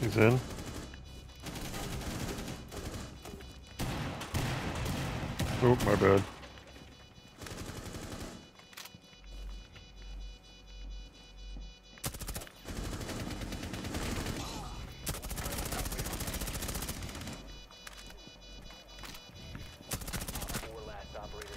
He's in. Oh, my bad. Four last operator